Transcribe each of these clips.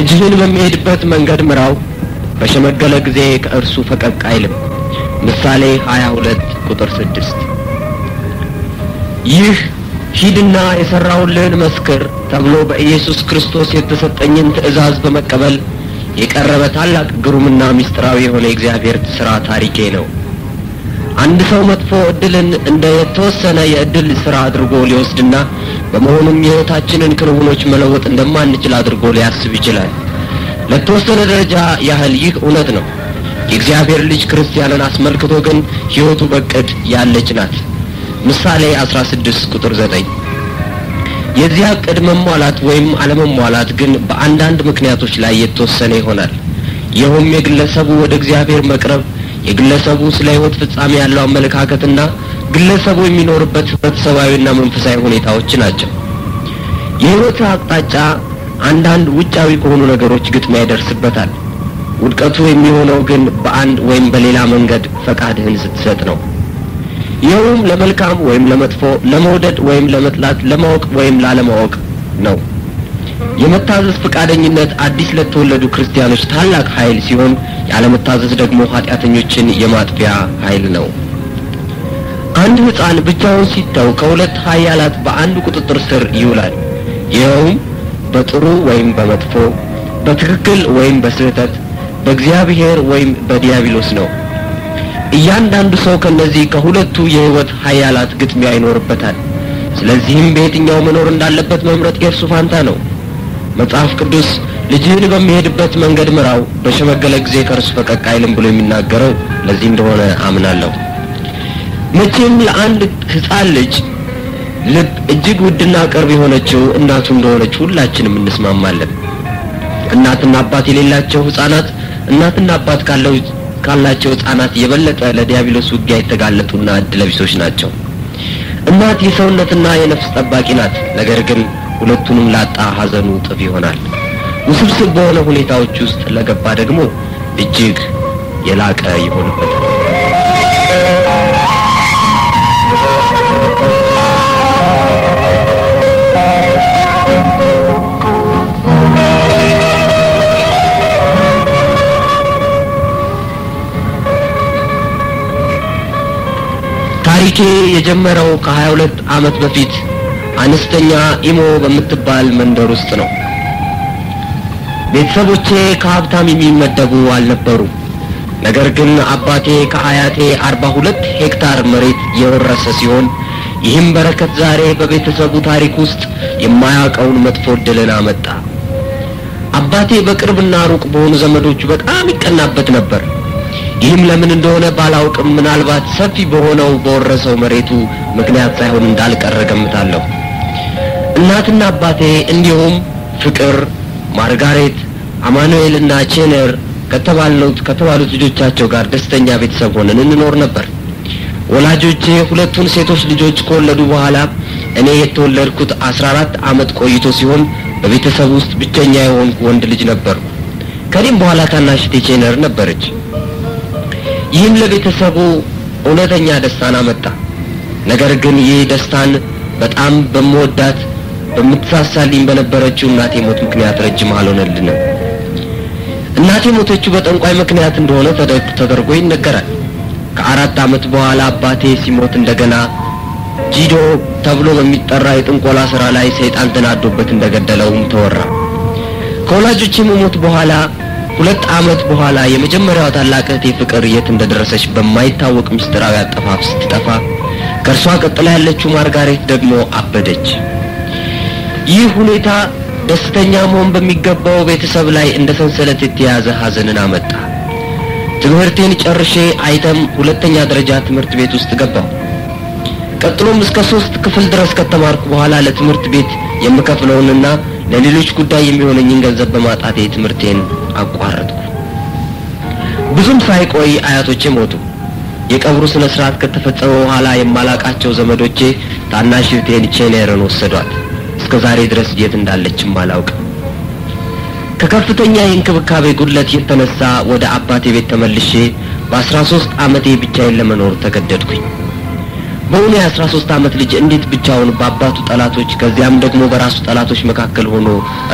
ልጅህን በሚሄድበት መንገድ ምራው፣ በሸመገለ ጊዜ ከእርሱ ፈቀቅ አይልም። ምሳሌ ሀያ ሁለት ቁጥር ስድስት ይህ ሂድና የሠራሁልህን መስክር ተብሎ በኢየሱስ ክርስቶስ የተሰጠኝን ትእዛዝ በመቀበል የቀረበ ታላቅ ግሩምና ምስጢራዊ የሆነ የእግዚአብሔር ሥራ ታሪኬ ነው። አንድ ሰው መጥፎ እድልን እንደ የተወሰነ የእድል ሥራ አድርጎ ሊወስድና በመሆኑም የሕይወታችንን ክንውኖች መለወጥ እንደማንችል አድርጎ ሊያስብ ይችላል። ለተወሰነ ደረጃ ያህል ይህ እውነት ነው። የእግዚአብሔር ልጅ ክርስቲያንን አስመልክቶ ግን ሕይወቱ በቅድ ያለች ናት። ምሳሌ 16 ቁጥር 9 የዚያ ዕቅድ መሟላት ወይም አለመሟላት ግን በአንዳንድ ምክንያቶች ላይ የተወሰነ ይሆናል። ይኸውም የግለሰቡ ወደ እግዚአብሔር መቅረብ፣ የግለሰቡ ስለ ሕይወት ፍጻሜ ያለው አመለካከትና ግለሰቡ የሚኖርበት ህብረተሰባዊና መንፈሳዊ ሁኔታዎች ናቸው። የሕይወት አቅጣጫ አንዳንድ ውጫዊ ከሆኑ ነገሮች ግጥሚያ ይደርስበታል። ውድቀቱ የሚሆነው ግን በአንድ ወይም በሌላ መንገድ ፈቃድህን ስትሰጥ ነው። ይኸውም ለመልካም ወይም ለመጥፎ፣ ለመውደድ ወይም ለመጥላት፣ ለማወቅ ወይም ላለማወቅ ነው። የመታዘዝ ፈቃደኝነት አዲስ ለተወለዱ ክርስቲያኖች ታላቅ ኃይል ሲሆን ያለመታዘዝ ደግሞ ኃጢአተኞችን የማጥፊያ ኃይል ነው። አንድ ሕፃን ብቻውን ሲተው ከሁለት ኃያላት በአንዱ ቁጥጥር ስር ይውላል። ይኸውም በጥሩ ወይም በመጥፎ፣ በትክክል ወይም በስህተት፣ በእግዚአብሔር ወይም በዲያብሎስ ነው። እያንዳንዱ ሰው ከነዚህ ከሁለቱ የሕይወት ኃያላት ግጥሚያ ይኖርበታል። ስለዚህም በየትኛው መኖር እንዳለበት መምረጥ የእርሱ ፋንታ ነው። መጽሐፍ ቅዱስ ልጅህን በሚሄድበት መንገድ ምራው፣ በሸመገለ ጊዜ ከእርሱ ፈቀቅ አይልም ብሎ የሚናገረው ለዚህ እንደሆነ አምናለሁ። መቼም ለአንድ ሕፃን ልጅ ልብ እጅግ ውድና ቅርብ የሆነችው እናቱ እንደሆነች ሁላችንም እንስማማለን። እናትና አባት የሌላቸው ሕፃናት እናትና አባት ካለው ካላቸው ሕፃናት የበለጠ ለዲያብሎስ ውጊያ የተጋለጡና እድለቢሶች ናቸው። እናት የሰውነትና የነፍስ ጠባቂ ናት። ነገር ግን ሁለቱንም ላጣ ሐዘኑ እጥፍ ይሆናል። ውስብስብ በሆነ ሁኔታዎች ውስጥ ለገባ ደግሞ እጅግ የላቀ ይሆንበታል። ታሪኬ የጀመረው ከሀያ ሁለት ዓመት በፊት አነስተኛ ኢሞ በምትባል መንደር ውስጥ ነው። ቤተሰቦቼ ከሀብታም የሚመደቡ አልነበሩም። ነገር ግን አባቴ ከአያቴ አርባ ሁለት ሄክታር መሬት የወረሰ ሲሆን ይህም በረከት ዛሬ በቤተሰቡ ታሪክ ውስጥ የማያውቀውን መጥፎ ዕድልን አመጣ። አባቴ በቅርብና ሩቅ በሆኑ ዘመዶቹ በጣም ይቀናበት ነበር። ይህም ለምን እንደሆነ ባላውቅም ምናልባት ሰፊ በሆነው በወረሰው መሬቱ ምክንያት ሳይሆን እንዳልቀረ ገምታለሁ። እናትና አባቴ እንዲሁም ፍቅር፣ ማርጋሬት፣ አማኑኤልና ቼነር ከተባሉት ከተባሉት ልጆቻቸው ጋር ደስተኛ ቤተሰብ ሆነን እንኖር ነበር። ወላጆቼ ሁለቱን ሴቶች ልጆች ከወለዱ በኋላ እኔ የተወለድኩት አስራ አራት ዓመት ቆይቶ ሲሆን በቤተሰብ ውስጥ ብቸኛ የሆንኩ ወንድ ልጅ ነበርኩ። ከኔም በኋላ ታናሽቴ ቼነር ነበረች። ይህም ለቤተሰቡ እውነተኛ ደስታን አመጣ። ነገር ግን ይህ ደስታን በጣም በምወዳት በምትሳሳልኝ በነበረችው እናቴ ሞት ምክንያት ረጅም አልሆነልንም። እናቴ ሞተችው በጠንቋይ ምክንያት እንደሆነ ተደርጎ ይነገራል። ከአራት ዓመት በኋላ አባቴ ሲሞት እንደገና ጂዶ ተብሎ በሚጠራ የጥንቆላ ስራ ላይ ሰይጣን ተናዶበት እንደገደለውም ተወራ። ከወላጆቼ ሞት በኋላ ሁለት ዓመት በኋላ የመጀመሪያዋ ታላቅ እህቴ ፍቅር የት እንደደረሰች በማይታወቅ ምስጢራዊ አጠፋፍ ስትጠፋ ከእርሷ ቀጥላ ያለችው ማርጋሬት ደግሞ አበደች። ይህ ሁኔታ ደስተኛ መሆን በሚገባው ቤተሰብ ላይ እንደ ሰንሰለት የተያዘ ሐዘንን አመጣ። ትምህርቴን ጨርሼ አይተም ሁለተኛ ደረጃ ትምህርት ቤት ውስጥ ገባሁ። ቀጥሎም እስከ ሶስት ክፍል ድረስ ከተማርኩ በኋላ ለትምህርት ቤት የምከፍለውንና ለሌሎች ጉዳይ የሚሆነኝን ገንዘብ በማጣቴ ትምህርቴን አቋረጥኩ። ብዙም ሳይቆይ አያቶቼ ሞቱ። የቀብሩ ስነ ስርዓት ከተፈጸመ በኋላ የማላቃቸው ዘመዶቼ ታናሽ እህቴን ቼኔርን ወሰዷት። እስከ ዛሬ ድረስ የት እንዳለችም አላውቅም። ከከፍተኛ የእንክብካቤ ጉድለት የተነሳ ወደ አባቴ ቤት ተመልሼ በአስራ ሶስት አመቴ ብቻዬን ለመኖር ተገደድኩኝ። በእውኑ የአስራ ሶስት አመት ልጅ እንዴት ብቻውን በአባቱ ጠላቶች ከዚያም ደግሞ በራሱ ጠላቶች መካከል ሆኖ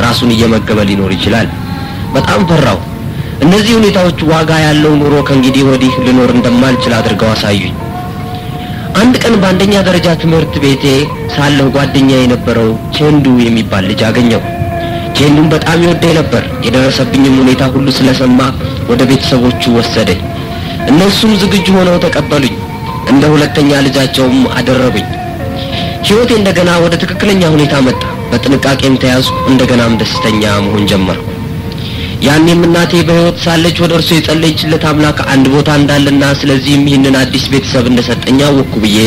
ራሱን እየመገበ ሊኖር ይችላል? በጣም ፈራሁ። እነዚህ ሁኔታዎች ዋጋ ያለው ኑሮ ከእንግዲህ ወዲህ ልኖር እንደማልችል አድርገው አሳዩኝ። አንድ ቀን በአንደኛ ደረጃ ትምህርት ቤቴ ሳለሁ ጓደኛ የነበረው ቼንዱ የሚባል ልጅ አገኘው። ቼንዱን በጣም ይወደኝ ነበር። የደረሰብኝም ሁኔታ ሁሉ ስለሰማ ወደ ቤተሰቦቹ ወሰደኝ። እነሱም ዝግጁ ሆነው ተቀበሉኝ። እንደ ሁለተኛ ልጃቸውም አደረጉኝ። ሕይወቴ እንደገና ወደ ትክክለኛ ሁኔታ መጣ። በጥንቃቄም ተያዝኩ። እንደገናም ደስተኛ መሆን ጀመርኩ። ያኔም እናቴ በሕይወት ሳለች ወደ እርሱ የጸለየችለት አምላክ አንድ ቦታ እንዳለና ስለዚህም ይህንን አዲስ ቤተሰብ እንደሰጠኝ አወቅኩ ብዬ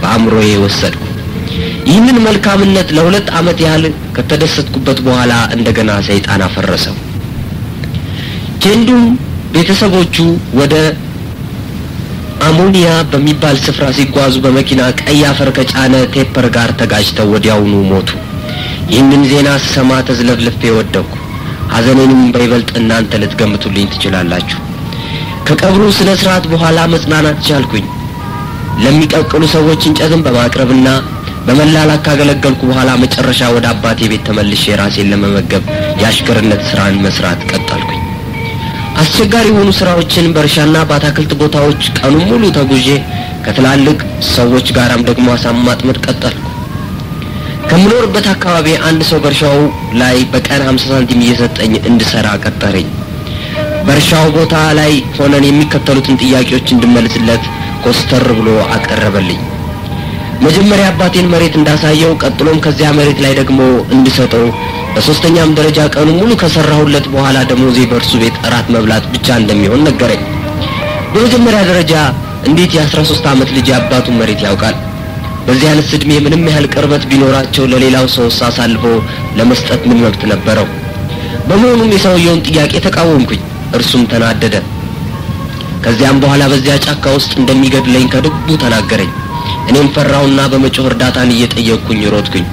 በአእምሮዬ ወሰድኩ። ይህንን መልካምነት ለሁለት ዓመት ያህል ከተደሰትኩበት በኋላ እንደገና ሰይጣን አፈረሰው። ቼንዱም ቤተሰቦቹ ወደ አሞኒያ በሚባል ስፍራ ሲጓዙ በመኪና ቀይ አፈር ከጫነ tipper ጋር ተጋጭተው ወዲያውኑ ሞቱ። ይህንን ዜና ስሰማ ተዝለፍልፌ ወደቅኩ። ሐዘኔንም በይበልጥ እናንተ ልትገምቱልኝ ትችላላችሁ። ከቀብሩ ስነ ስርዓት በኋላ መጽናናት ቻልኩኝ። ለሚቀቅሉ ሰዎች እንጨትን በማቅረብና በመላላክ ካገለገልኩ በኋላ መጨረሻ ወደ አባቴ ቤት ተመልሼ ራሴን ለመመገብ የአሽከርነት ስራን መስራት ቀጠልኩኝ። አስቸጋሪ የሆኑ ስራዎችን በእርሻና በአታክልት ቦታዎች ቀኑን ሙሉ ተጉዤ ከትላልቅ ሰዎች ጋራም ደግሞ አሳ ማጥመድ ቀጠልኩ። ከምኖርበት አካባቢ አንድ ሰው በእርሻው ላይ በቀን ሀምሳ ሳንቲም እየሰጠኝ እንድሰራ ቀጠረኝ። በእርሻው ቦታ ላይ ሆነን የሚከተሉትን ጥያቄዎች እንድመልስለት ኮስተር ብሎ አቀረበልኝ። መጀመሪያ አባቴን መሬት እንዳሳየው፣ ቀጥሎም ከዚያ መሬት ላይ ደግሞ እንድሰጠው፣ በሶስተኛም ደረጃ ቀኑ ሙሉ ከሰራሁለት በኋላ ደሞዜ በእርሱ ቤት እራት መብላት ብቻ እንደሚሆን ነገረኝ። በመጀመሪያ ደረጃ እንዴት የአስራ ሶስት ዓመት ልጅ የአባቱን መሬት ያውቃል? በዚህ አይነት እድሜ ምንም ያህል ቅርበት ቢኖራቸው ለሌላው ሰውስ አሳልፎ ለመስጠት ምን መብት ነበረው? በመሆኑም የሰውየውን ጥያቄ ተቃወምኩኝ። እርሱም ተናደደ። ከዚያም በኋላ በዚያ ጫካ ውስጥ እንደሚገድለኝ ከልቡ ተናገረኝ። እኔም ፈራውና በመጮህ እርዳታን እየጠየቅኩኝ ሮጥኩኝ።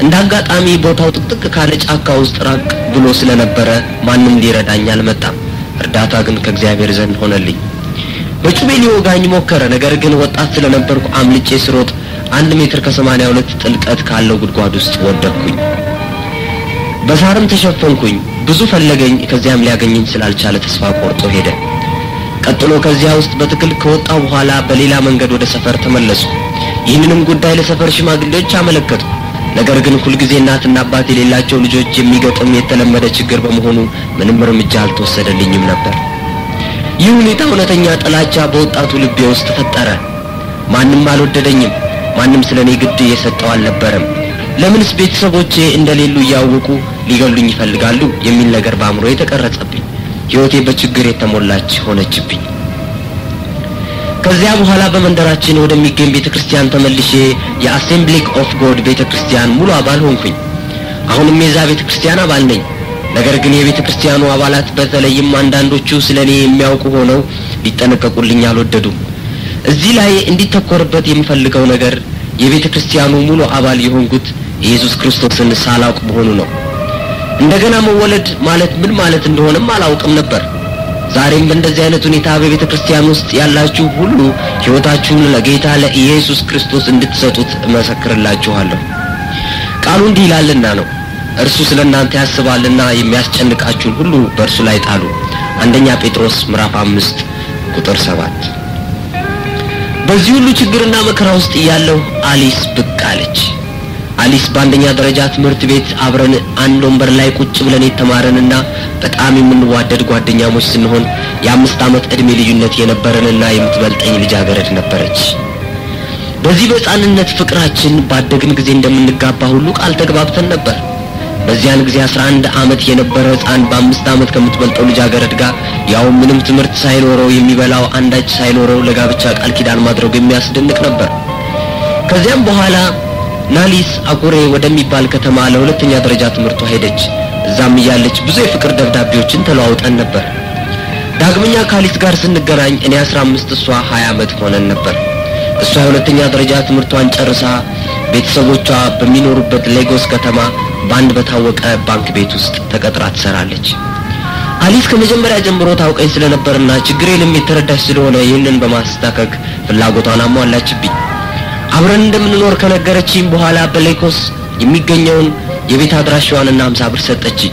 እንደ አጋጣሚ ቦታው ጥቅጥቅ ካለ ጫካ ውስጥ ራቅ ብሎ ስለነበረ ማንም ሊረዳኝ አልመጣም። እርዳታ ግን ከእግዚአብሔር ዘንድ ሆነልኝ። በጩቤ ሊወጋኝ ሞከረ። ነገር ግን ወጣት ስለነበርኩ አምልጬ ስሮጥ አንድ ሜትር ከሰማንያ ሁለት ጥልቀት ካለው ጉድጓድ ውስጥ ወደቅኩኝ። በሳርም ተሸፈንኩኝ። ብዙ ፈለገኝ። ከዚያም ሊያገኘኝ ስላልቻለ ተስፋ ቆርጦ ሄደ። ቀጥሎ ከዚያ ውስጥ በትክል ከወጣው በኋላ በሌላ መንገድ ወደ ሰፈር ተመለስኩ። ይህንንም ጉዳይ ለሰፈር ሽማግሌዎች አመለከትኩ። ነገር ግን ሁልጊዜ እናትና አባት የሌላቸው ልጆች የሚገጥም የተለመደ ችግር በመሆኑ ምንም እርምጃ አልተወሰደልኝም ነበር። ይህ ሁኔታ እውነተኛ ጥላቻ በወጣቱ ልቤ ውስጥ ፈጠረ። ማንም አልወደደኝም። ማንም ስለ እኔ ግድ የሰጠው አልነበረም። ለምንስ ቤተሰቦቼ እንደሌሉ እያወቁ ሊገሉኝ ይፈልጋሉ የሚል ነገር በአእምሮ የተቀረጸብኝ። ሕይወቴ በችግር የተሞላች ሆነችብኝ። ከዚያ በኋላ በመንደራችን ወደሚገኝ ቤተ ክርስቲያን ተመልሼ የ Assemblies of God ቤተ ክርስቲያን ሙሉ አባል ሆንኩኝ። አሁንም የዛ ቤተ ክርስቲያን አባል ነኝ። ነገር ግን የቤተ ክርስቲያኑ አባላት በተለይም አንዳንዶቹ ስለ እኔ የሚያውቁ ሆነው ሊጠነቀቁልኝ አልወደዱም። እዚህ ላይ እንዲተኮርበት የምፈልገው ነገር የቤተ ክርስቲያኑ ሙሉ አባል የሆንኩት ኢየሱስ ክርስቶስን ሳላውቅ መሆኑ ነው። እንደገና መወለድ ማለት ምን ማለት እንደሆነም አላውቅም ነበር። ዛሬም በእንደዚህ አይነት ሁኔታ በቤተ ክርስቲያን ውስጥ ያላችሁ ሁሉ ሕይወታችሁን ለጌታ ለኢየሱስ ክርስቶስ እንድትሰጡት እመሰክርላችኋለሁ። ቃሉ እንዲህ ይላልና ነው እርሱ ስለ እናንተ ያስባልና የሚያስጨንቃችሁን ሁሉ በእርሱ ላይ ጣሉ። አንደኛ ጴጥሮስ ምዕራፍ አምስት ቁጥር ሰባት በዚህ ሁሉ ችግርና መከራ ውስጥ እያለሁ አሊስ ብቅ አለች። አሊስ በአንደኛ ደረጃ ትምህርት ቤት አብረን አንድ ወንበር ላይ ቁጭ ብለን የተማረንና በጣም የምንዋደድ ጓደኛሞች ስንሆን የአምስት ዓመት ዕድሜ ልዩነት የነበረንና የምትበልጠኝ ልጃገረድ ነበረች። በዚህ በሕፃንነት ፍቅራችን ባደግን ጊዜ እንደምንጋባ ሁሉ ቃል ተግባብተን ነበር። በዚያን ጊዜ አስራ አንድ ዓመት የነበረ ሕፃን በአምስት ዓመት ከምትበልጠው ልጃገረድ ጋር ያው ምንም ትምህርት ሳይኖረው የሚበላው አንዳች ሳይኖረው ለጋብቻ ቃል ኪዳን ማድረጉ የሚያስደንቅ ነበር። ከዚያም በኋላ ናሊስ አኩሬ ወደሚባል ከተማ ለሁለተኛ ደረጃ ትምህርቷ ሄደች። እዛም እያለች ብዙ የፍቅር ደብዳቤዎችን ተለዋውጠን ነበር። ዳግመኛ ከአሊስ ጋር ስንገናኝ እኔ አስራ አምስት እሷ ሀያ ዓመት ሆነን ነበር። እሷ የሁለተኛ ደረጃ ትምህርቷን ጨርሳ ቤተሰቦቿ በሚኖሩበት ሌጎስ ከተማ በአንድ በታወቀ ባንክ ቤት ውስጥ ተቀጥራ ትሰራለች። አሊስ ከመጀመሪያ ጀምሮ ታውቀኝ ስለነበርና ችግሬንም የተረዳች ስለሆነ ይህንን በማስታከክ ፍላጎቷን አሟላችብኝ። አብረን እንደምንኖር ከነገረችኝ በኋላ በሌኮስ የሚገኘውን የቤት አድራሻዋንና ሀምሳ ብር ሰጠችኝ።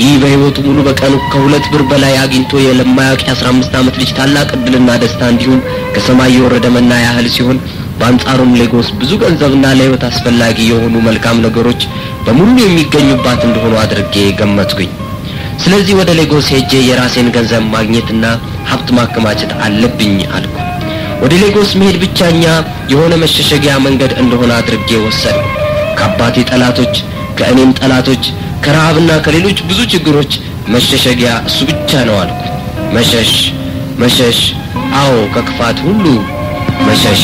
ይህ በሕይወቱ ሙሉ በቀን ከሁለት ብር በላይ አግኝቶ የለማያውቅ የአስራ አምስት ዓመት ልጅ ታላቅ እድልና ደስታ እንዲሁም ከሰማይ የወረደ መና ያህል ሲሆን በአንጻሩም ሌጎስ ብዙ ገንዘብና ለሕይወት አስፈላጊ የሆኑ መልካም ነገሮች በሙሉ የሚገኙባት እንደሆኑ አድርጌ ገመትኩኝ። ስለዚህ ወደ ሌጎስ ሄጄ የራሴን ገንዘብ ማግኘትና ሀብት ማከማቸት አለብኝ አልኩ። ወደ ሌጎስ መሄድ ብቻኛ የሆነ መሸሸጊያ መንገድ እንደሆነ አድርጌ ወሰድኩ። ከአባቴ ጠላቶች፣ ከእኔም ጠላቶች፣ ከረሃብና ከሌሎች ብዙ ችግሮች መሸሸጊያ እሱ ብቻ ነው አልኩ። መሸሽ መሸሽ፣ አዎ ከክፋት ሁሉ መሸሽ።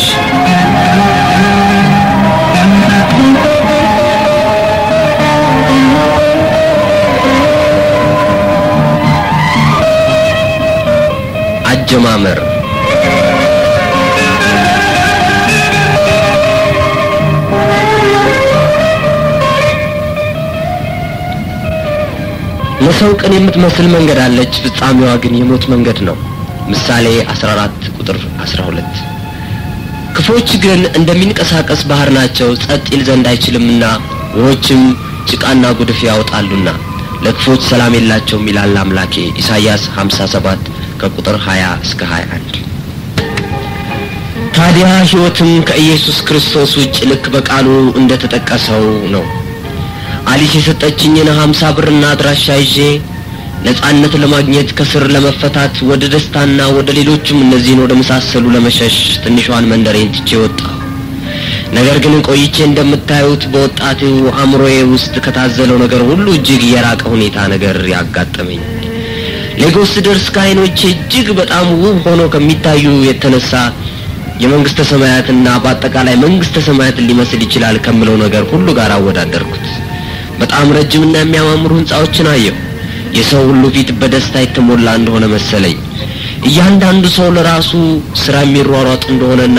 አጀማመር ለሰው ቅን የምትመስል መንገድ አለች፣ ፍጻሜዋ ግን የሞት መንገድ ነው። ምሳሌ 14 ቁጥር 12 ክፎች ግን እንደሚንቀሳቀስ ባህር ናቸው፣ ጸጥ ይል ዘንድ አይችልምና ውሆችም ጭቃና ጉድፍ ያወጣሉና ለክፎች ሰላም የላቸውም ይላል አምላኬ። ኢሳይያስ 57 ከቁጥር 20 እስከ 21 ታዲያ ሕይወትም ከኢየሱስ ክርስቶስ ውጭ ልክ በቃሉ እንደተጠቀሰው ነው። አሊስ የሰጠችኝን ሀምሳ ብርና አድራሻ ይዤ ነጻነት ለማግኘት ከስር ለመፈታት ወደ ደስታና ወደ ሌሎችም እነዚህን ወደ መሳሰሉ ለመሸሽ ትንሿን መንደሬን ትቼ ወጣሁ። ነገር ግን ቆይቼ እንደምታዩት በወጣቱ አእምሮዬ ውስጥ ከታዘለው ነገር ሁሉ እጅግ የራቀ ሁኔታ ነገር ያጋጠመኝ። ሌጎስ ስደርስ ከዓይኖቼ እጅግ በጣም ውብ ሆኖ ከሚታዩ የተነሳ የመንግስተ ሰማያትና በአጠቃላይ መንግስተ ሰማያትን ሊመስል ይችላል ከምለው ነገር ሁሉ ጋር አወዳደርኩት። በጣም ረጅምና የሚያማምሩ ህንጻዎችን አየሁ። የሰው ሁሉ ፊት በደስታ የተሞላ እንደሆነ መሰለኝ። እያንዳንዱ ሰው ለራሱ ስራ የሚሯሯጥ እንደሆነና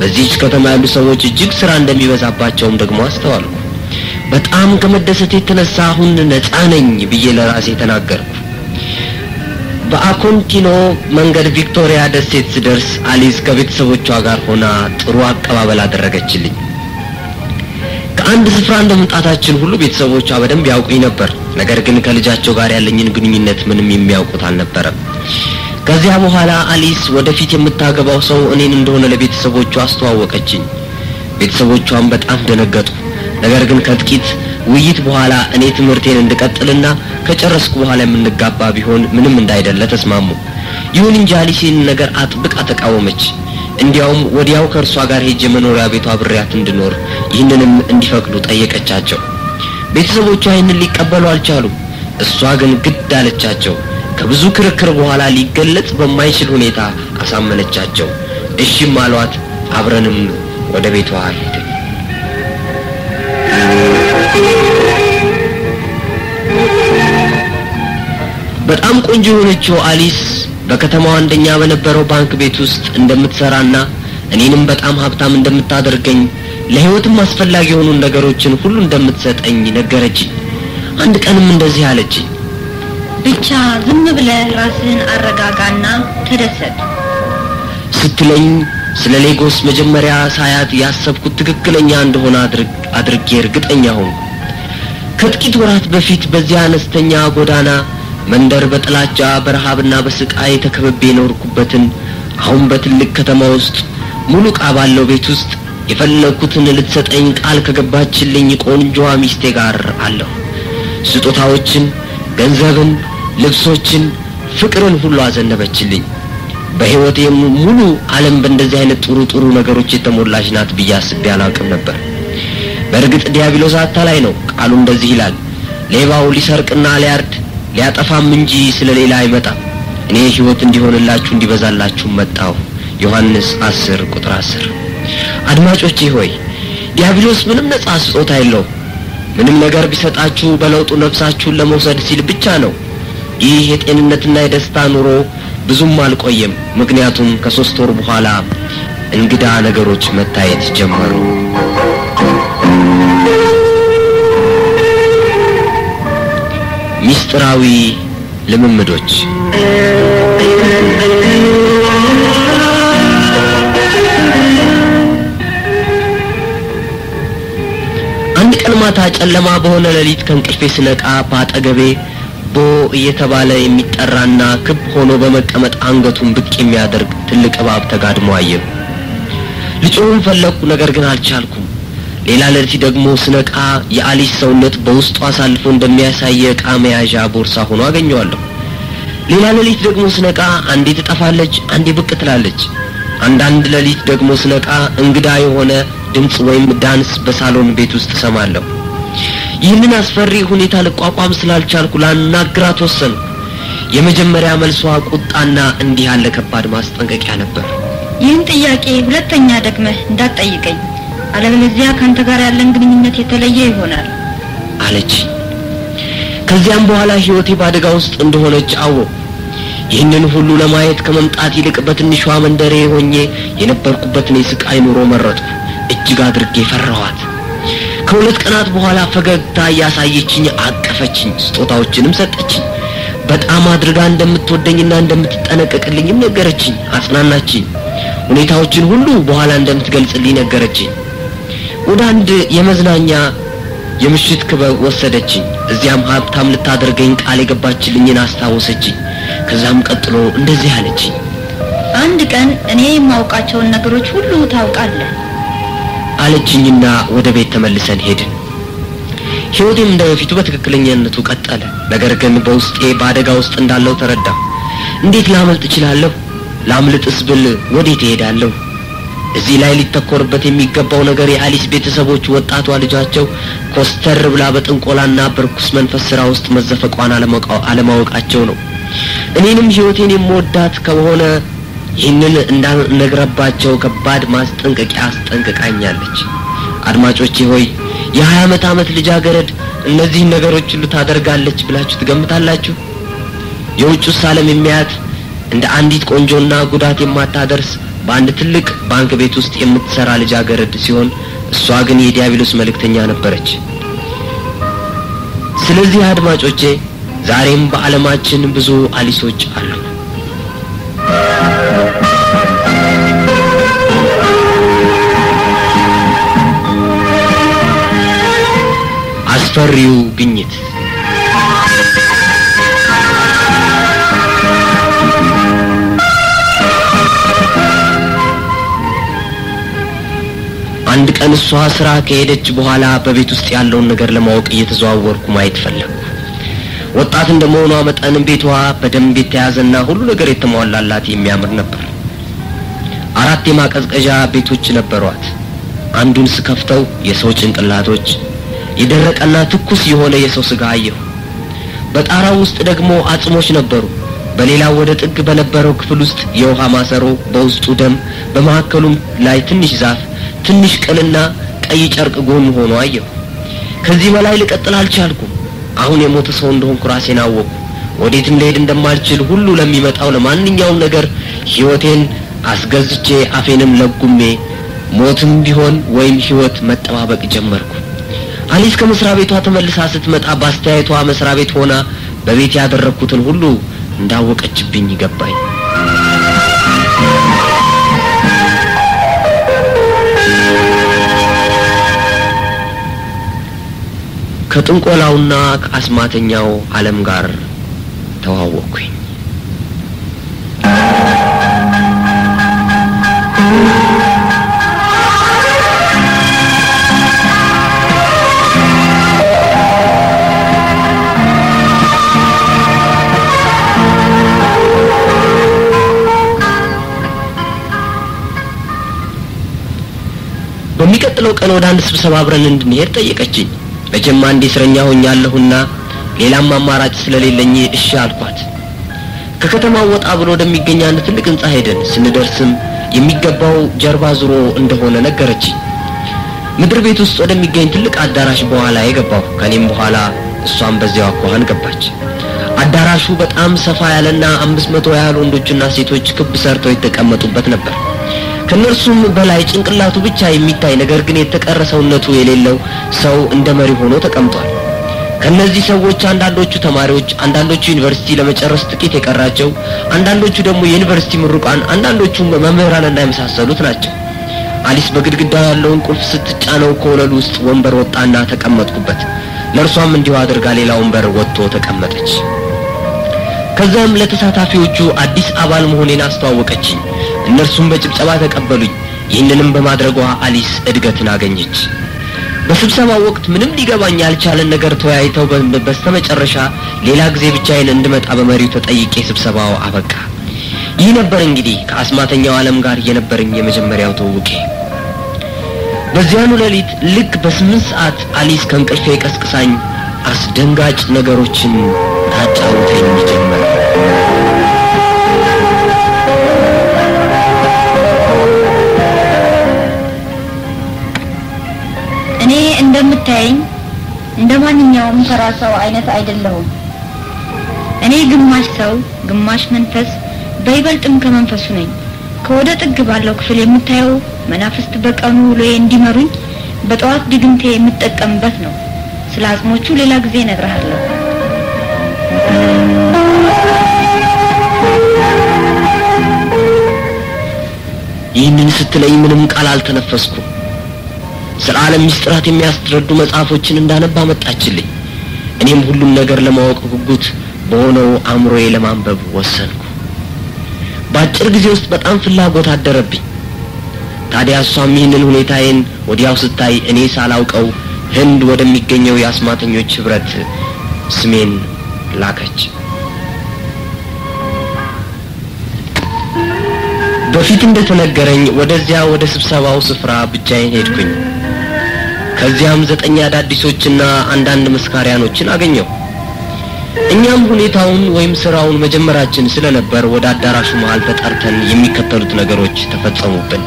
በዚህች ከተማ ያሉ ሰዎች እጅግ ስራ እንደሚበዛባቸውም ደግሞ አስተዋልኩ። በጣም ከመደሰት የተነሳ አሁን ነጻ ነኝ ብዬ ለራሴ ተናገርኩ። በአኮንቲኖ መንገድ ቪክቶሪያ ደሴት ስደርስ አሊዝ ከቤተሰቦቿ ጋር ሆና ጥሩ አቀባበል አደረገችልኝ። ከአንድ ስፍራ እንደ መምጣታችን ሁሉ ቤተሰቦቿ በደንብ ያውቁኝ ነበር። ነገር ግን ከልጃቸው ጋር ያለኝን ግንኙነት ምንም የሚያውቁት አልነበረም። ከዚያ በኋላ አሊስ ወደፊት የምታገባው ሰው እኔን እንደሆነ ለቤተሰቦቿ አስተዋወቀችኝ። ቤተሰቦቿም በጣም ደነገጡ። ነገር ግን ከጥቂት ውይይት በኋላ እኔ ትምህርቴን እንድቀጥልና ከጨረስኩ በኋላ የምንጋባ ቢሆን ምንም እንዳይደለ ተስማሙ። ይሁን እንጂ አሊሲን ነገር አጥብቃ ተቃወመች። እንዲያውም ወዲያው ከእርሷ ጋር ሄጄ መኖሪያ ቤቷ ብሬያት እንድኖር ይህንንም እንዲፈቅዱ ጠየቀቻቸው። ቤተሰቦቿ ይህንን ሊቀበሉ አልቻሉም። እሷ ግን ግድ አለቻቸው። ከብዙ ክርክር በኋላ ሊገለጽ በማይችል ሁኔታ አሳመነቻቸው። እሺም አሏት። አብረንም ወደ ቤቷ ሄድን። በጣም ቆንጆ የሆነችው አሊስ በከተማዋ አንደኛ በነበረው ባንክ ቤት ውስጥ እንደምትሰራና እኔንም በጣም ሀብታም እንደምታደርገኝ ለሕይወትም አስፈላጊ የሆኑ ነገሮችን ሁሉ እንደምትሰጠኝ ነገረችኝ። አንድ ቀንም እንደዚህ አለችኝ። ብቻ ዝም ብለህ ራስህን አረጋጋና ተደሰት። ስትለኝ ስለ ሌጎስ መጀመሪያ ሳያት ያሰብኩት ትክክለኛ እንደሆነ አድርጌ እርግጠኛ ሆንኩ። ከጥቂት ወራት በፊት በዚያ አነስተኛ ጎዳና መንደር በጥላቻ በረሃብና በስቃይ ተከብቤ የኖርኩበትን አሁን በትልቅ ከተማ ውስጥ ሙሉ ዕቃ ባለው ቤት ውስጥ የፈለግኩትን ልትሰጠኝ ቃል ከገባችልኝ ቆንጆዋ ሚስቴ ጋር አለሁ። ስጦታዎችን፣ ገንዘብን፣ ልብሶችን፣ ፍቅርን ሁሉ አዘነበችልኝ። በሕይወቴም ሙሉ ዓለም በእንደዚህ አይነት ጥሩ ጥሩ ነገሮች የተሞላች ናት ብዬ አስቤ አላውቅም ነበር። በእርግጥ ዲያብሎስ አታላይ ነው። ቃሉ እንደዚህ ይላል፣ ሌባው ሊሰርቅና ሊያርድ ሊያጠፋም እንጂ ስለ ሌላ አይመጣም። እኔ ሕይወት እንዲሆንላችሁ እንዲበዛላችሁ መጣሁ። ዮሐንስ አስር ቁጥር አስር አድማጮቼ ሆይ ዲያብሎስ ምንም ነጻ ስጦታ የለውም። ምንም ነገር ቢሰጣችሁ በለውጡ ነፍሳችሁን ለመውሰድ ሲል ብቻ ነው። ይህ የጤንነትና የደስታ ኑሮ ብዙም አልቆየም። ምክንያቱም ከሶስት ወር በኋላ እንግዳ ነገሮች መታየት ጀመሩ። ሚስጥራዊ ልምምዶች አንድ ቀን ማታ ጨለማ በሆነ ሌሊት ከእንቅልፌ ስነቃ በአጠገቤ ቦ እየተባለ የሚጠራና ክብ ሆኖ በመቀመጥ አንገቱን ብቅ የሚያደርግ ትልቅ እባብ ተጋድሞ አየሁ። ልጮህም ፈለግኩ፣ ነገር ግን አልቻልኩም። ሌላ ሌሊት ደግሞ ስነቃ የአሊስ ሰውነት በውስጡ አሳልፎ እንደሚያሳይ የዕቃ መያዣ ቦርሳ ሆኖ አገኘዋለሁ። ሌላ ሌሊት ደግሞ ስነቃ አንዴ ትጠፋለች፣ አንዴ ብቅ ትላለች። አንዳንድ ሌሊት ደግሞ ስነቃ እንግዳ የሆነ ድምፅ ወይም ዳንስ በሳሎን ቤት ውስጥ እሰማለሁ። ይህንን አስፈሪ ሁኔታ ልቋቋም ስላልቻልኩ ላናግራት ወሰንኩ። የመጀመሪያ መልሷ ቁጣና እንዲህ ያለ ከባድ ማስጠንቀቂያ ነበር። ይህን ጥያቄ ሁለተኛ ደግመህ እንዳትጠይቀኝ፣ አለበለዚያ ካንተ ጋር ያለን ግንኙነት የተለየ ይሆናል አለች። ከዚያም በኋላ ሕይወቴ በአደጋ ውስጥ እንደሆነች አወቅሁ። ይህንን ሁሉ ለማየት ከመምጣት ይልቅ በትንሿ መንደሬ ሆኜ የነበርኩበትን የስቃይ ኑሮ መረጥኩ። እጅግ አድርጌ ፈራኋት። ከሁለት ቀናት በኋላ ፈገግታ እያሳየችኝ አቀፈችኝ፣ ስጦታዎችንም ሰጠችኝ። በጣም አድርጋ እንደምትወደኝና እንደምትጠነቀቅልኝም ነገረችኝ፣ አጽናናችኝ። ሁኔታዎችን ሁሉ በኋላ እንደምትገልጽልኝ ነገረችኝ። ወደ አንድ የመዝናኛ የምሽት ክበብ ወሰደችኝ። እዚያም ሀብታም ልታደርገኝ ቃል የገባችልኝን አስታወሰችኝ። ከዛም ቀጥሎ እንደዚህ አለችኝ። አንድ ቀን እኔ የማውቃቸውን ነገሮች ሁሉ ታውቃለህ አለችኝና ወደ ቤት ተመልሰን ሄድን። ሕይወቴም እንደ በፊቱ በትክክለኛነቱ ቀጠለ። ነገር ግን በውስጤ በአደጋ ውስጥ እንዳለሁ ተረዳሁ። እንዴት ላመልጥ እችላለሁ? ላምልጥስ ብል ወዴት እሄዳለሁ? እዚህ ላይ ሊተኮርበት የሚገባው ነገር የአሊስ ቤተሰቦች ወጣቷ ልጃቸው ኮስተር ብላ በጥንቆላና በርኩስ መንፈስ ስራ ውስጥ መዘፈቋን አለማወቃቸው ነው። እኔንም ሕይወቴን የምወዳት ከሆነ ይህንን እንዳልነግረባቸው ከባድ ማስጠንቀቂያ አስጠንቅቃኛለች። አድማጮቼ ሆይ የሀያ ዓመት ዓመት ልጃገረድ እነዚህን ነገሮች ሁሉ ታደርጋለች ብላችሁ ትገምታላችሁ? የውጭውስ ዓለም የሚያያት እንደ አንዲት ቆንጆና ጉዳት የማታደርስ በአንድ ትልቅ ባንክ ቤት ውስጥ የምትሰራ ልጃገረድ ሲሆን እሷ ግን የዲያብሎስ መልእክተኛ ነበረች። ስለዚህ አድማጮቼ ዛሬም በዓለማችን ብዙ አሊሶች አሉ። አስፈሪው ግኝት አንድ ቀን እሷ ስራ ከሄደች በኋላ በቤት ውስጥ ያለውን ነገር ለማወቅ እየተዘዋወርኩ ማየት ፈለግኩ። ወጣት እንደመሆኗ መጠን ቤቷ በደንብ የተያዘና ሁሉ ነገር የተሟላላት የሚያምር ነበር። አራት የማቀዝቀዣ ቤቶች ነበሯት። አንዱን ስከፍተው የሰው ጭንቅላቶች፣ የደረቀና ትኩስ የሆነ የሰው ስጋ አየሁ። በጣራው ውስጥ ደግሞ አጽሞች ነበሩ። በሌላው ወደ ጥግ በነበረው ክፍል ውስጥ የውሃ ማሰሮ፣ በውስጡ ደም፣ በመካከሉም ላይ ትንሽ ዛፍ ትንሽ ቅልና ቀይ ጨርቅ ጎን ሆኖ አየሁ። ከዚህ በላይ ልቀጥል አልቻልኩም። አሁን የሞተ ሰው እንደሆንኩ ራሴን አወቅኩ። ወዴትም ልሄድ እንደማልችል ሁሉ ለሚመጣው ለማንኛውም ነገር ሕይወቴን አስገዝቼ አፌንም ለጉሜ ሞትም ቢሆን ወይም ሕይወት መጠባበቅ ጀመርኩ። አሊስ ከመስሪያ ቤቷ ተመልሳ ስትመጣ በአስተያየቷ መስሪያ ቤት ሆና በቤት ያደረግኩትን ሁሉ እንዳወቀችብኝ ይገባኝ። ከጥንቆላውና ከአስማተኛው ዓለም ጋር ተዋወቅኩኝ። በሚቀጥለው ቀን ወደ አንድ ስብሰባ አብረን እንድንሄድ ጠየቀችኝ። መቼም አንድ እስረኛ ሆኛለሁና ሌላም አማራጭ ስለሌለኝ እሺ አልኳት። ከከተማው ወጣ ብሎ ወደሚገኝ አንድ ትልቅ ህንጻ ሄደን ስንደርስም የሚገባው ጀርባ ዙሮ እንደሆነ ነገረችኝ። ምድር ቤት ውስጥ ወደሚገኝ ትልቅ አዳራሽ በኋላ የገባሁ ከኔም በኋላ እሷም በዚያው አኳኋን ገባች። አዳራሹ በጣም ሰፋ ያለና አምስት መቶ ያህል ወንዶችና ሴቶች ክብ ሰርተው የተቀመጡበት ነበር። ከነርሱም በላይ ጭንቅላቱ ብቻ የሚታይ ነገር ግን የተቀረ ሰውነቱ የሌለው ሰው እንደ መሪ ሆኖ ተቀምጧል። ከነዚህ ሰዎች አንዳንዶቹ ተማሪዎች፣ አንዳንዶቹ ዩኒቨርሲቲ ለመጨረስ ጥቂት የቀራቸው፣ አንዳንዶቹ ደግሞ የዩኒቨርሲቲ ምሩቃን፣ አንዳንዶቹም መምህራንና የመሳሰሉት ናቸው። አሊስ በግድግዳው ያለውን ቁልፍ ስትጫነው ከወለሉ ውስጥ ወንበር ወጣና ተቀመጥኩበት። ለእርሷም እንዲሁ አድርጋ ሌላ ወንበር ወጥቶ ተቀመጠች። ከዛም ለተሳታፊዎቹ አዲስ አባል መሆኔን አስተዋወቀችኝ። እነርሱም በጭብጨባ ተቀበሉኝ። ይህንንም በማድረጓ አሊስ እድገትን አገኘች። በስብሰባው ወቅት ምንም ሊገባኝ ያልቻለን ነገር ተወያይተው በስተመጨረሻ ሌላ ጊዜ ብቻዬን እንድመጣ በመሪው ተጠይቄ ስብሰባው አበቃ። ይህ ነበር እንግዲህ ከአስማተኛው ዓለም ጋር የነበረኝ የመጀመሪያው ትውውቄ። በዚያኑ ሌሊት ልክ በስምንት ሰዓት አሊስ ከእንቅልፌ ቀስቅሳኝ አስደንጋጭ ነገሮችን ታጫውተኝ እንደምታየኝ እንደ ማንኛውም ተራ ሰው አይነት አይደለሁም። እኔ ግማሽ ሰው ግማሽ መንፈስ፣ በይበልጥም ከመንፈሱ ነኝ። ከወደ ጥግ ባለው ክፍል የምታየው መናፍስት በቀኑ ውሎዬ እንዲመሩኝ በጠዋት ድግምቴ የምጠቀምበት ነው። ስለ አጽሞቹ ሌላ ጊዜ እነግርሃለሁ። ይህንን ስትለኝ ምንም ቃል አልተነፈስኩም። ስለ ዓለም ምስጢራት የሚያስረዱ መጽሐፎችን እንዳነባ መጣችልኝ። እኔም ሁሉም ነገር ለማወቅ ጉጉት በሆነው አእምሮዬ ለማንበብ ወሰንኩ። በአጭር ጊዜ ውስጥ በጣም ፍላጎት አደረብኝ። ታዲያ እሷም ይህንን ሁኔታዬን ወዲያው ስታይ እኔ ሳላውቀው ህንድ ወደሚገኘው የአስማተኞች ህብረት ስሜን ላከች። በፊት እንደተነገረኝ ወደዚያ ወደ ስብሰባው ስፍራ ብቻዬን ሄድኩኝ። ከዚያም ዘጠኝ አዳዲሶችና አንዳንድ መስካሪያኖችን አገኘው። እኛም ሁኔታውን ወይም ስራውን መጀመራችን ስለነበር ወደ አዳራሹ መሃል ተጠርተን የሚከተሉት ነገሮች ተፈጸሙብን።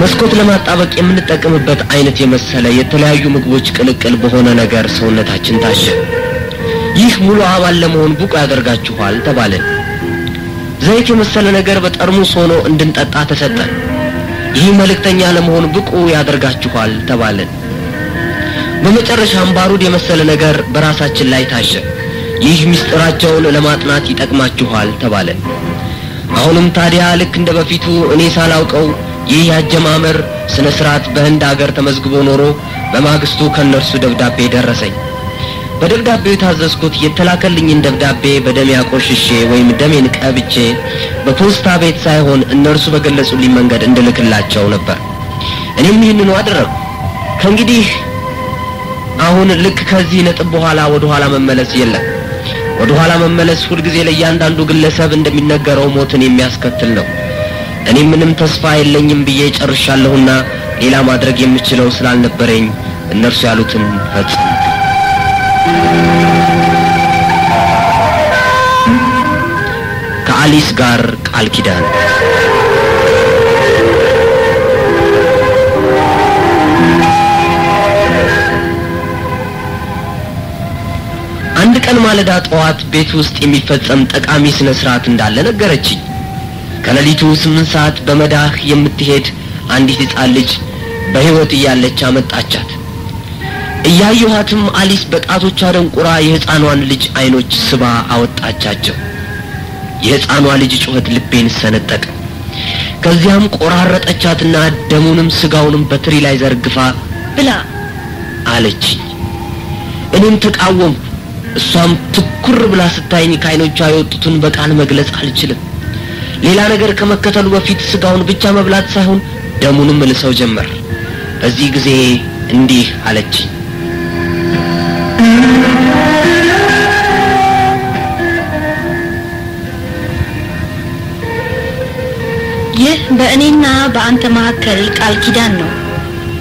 መስኮት ለማጣበቅ የምንጠቀምበት አይነት የመሰለ የተለያዩ ምግቦች ቅልቅል በሆነ ነገር ሰውነታችን ታሸ። ይህ ሙሉ አባል ለመሆን ብቁ ያደርጋችኋል ተባለን። ዘይት የመሰለ ነገር በጠርሙስ ሆኖ እንድንጠጣ ተሰጠን። ይህ መልእክተኛ ለመሆን ብቁ ያደርጋችኋል ተባለን። በመጨረሻም ባሩድ የመሰለ ነገር በራሳችን ላይ ታሸ። ይህ ምስጢራቸውን ለማጥናት ይጠቅማችኋል ተባለን። አሁንም ታዲያ ልክ እንደ በፊቱ እኔ ሳላውቀው ይህ ያጀማመር ስነ ስርዓት በህንድ አገር ተመዝግቦ ኖሮ በማግስቱ ከእነርሱ ደብዳቤ ደረሰኝ። በደብዳቤው የታዘዝኩት የተላከልኝን ደብዳቤ በደሜ አቆሽሼ ወይም ደሜን ቀብቼ በፖስታ ቤት ሳይሆን እነርሱ በገለጹልኝ መንገድ እንድልክላቸው ነበር። እኔም ይህንኑ አደረግኩ። ከእንግዲህ አሁን ልክ ከዚህ ነጥብ በኋላ ወደ ኋላ መመለስ የለም። ወደ ኋላ መመለስ ሁልጊዜ ለእያንዳንዱ ግለሰብ እንደሚነገረው ሞትን የሚያስከትል ነው። እኔ ምንም ተስፋ የለኝም ብዬ ጨርሻለሁና ሌላ ማድረግ የምችለው ስላልነበረኝ እነርሱ ያሉትን ፈጽም ከአሊስ ጋር ቃል ኪዳን አንድ ቀን ማለዳ ጠዋት ቤት ውስጥ የሚፈጸም ጠቃሚ ስነ ስርዓት እንዳለ ነገረችኝ። ከሌሊቱ ስምንት ሰዓት በመዳህ የምትሄድ አንዲት ሕፃን ልጅ በሕይወት እያለች አመጣቻት። እያየኋትም አሊስ በጣቶቿ ደንቁራ የሕፃኗን ልጅ አይኖች ስባ አወጣቻቸው። የሕፃኗ ልጅ ጩኸት ልቤን ሰነጠቀ። ከዚያም ቆራረጠቻትና ደሙንም ስጋውንም በትሪ ላይ ዘርግፋ ብላ አለችኝ። እኔም ተቃወምኩ። እሷም ትኩር ብላ ስታይኝ ከአይኖቿ የወጡትን በቃል መግለጽ አልችልም። ሌላ ነገር ከመከተሉ በፊት ስጋውን ብቻ መብላት ሳይሆን ደሙንም ልሰው ጀመር። በዚህ ጊዜ እንዲህ አለችኝ። በእኔና በአንተ መካከል ቃል ኪዳን ነው።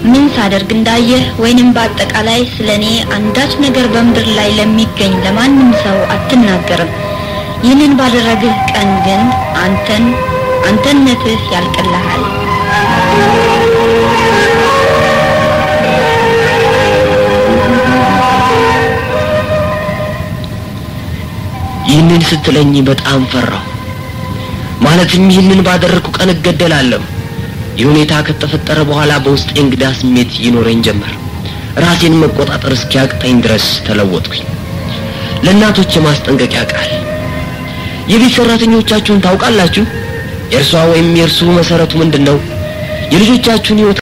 ምን ሳደርግ እንዳየህ ወይንም በአጠቃላይ ስለ እኔ አንዳች ነገር በምድር ላይ ለሚገኝ ለማንም ሰው አትናገርም። ይህንን ባደረግህ ቀን ግን አንተን አንተነትህ ያልቅልሃል። ይህንን ስትለኝ በጣም ፈራሁ። ማለትም ይህንን ባደረግኩ ቀን እገደላለሁ። ይህ ሁኔታ ከተፈጠረ በኋላ በውስጤ እንግዳ ስሜት ይኖረኝ ጀመር። ራሴን መቆጣጠር እስኪያቅተኝ ድረስ ተለወጥኩኝ። ለእናቶች የማስጠንቀቂያ ቃል የቤት ሰራተኞቻችሁን ታውቃላችሁ? የእርሷ ወይም የእርሱ መሰረቱ ምንድን ነው? የልጆቻችሁን ሕይወት